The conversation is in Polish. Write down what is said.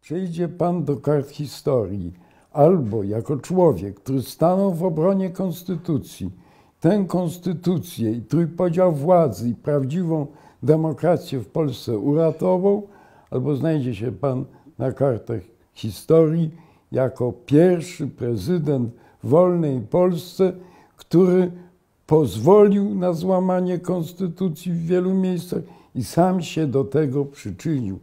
Przejdzie pan do kart historii albo jako człowiek, który stanął w obronie konstytucji, tę konstytucję i trójpodział władzy i prawdziwą demokrację w Polsce uratował, albo znajdzie się pan na kartach historii jako pierwszy prezydent wolnej Polsce, który pozwolił na złamanie konstytucji w wielu miejscach i sam się do tego przyczynił.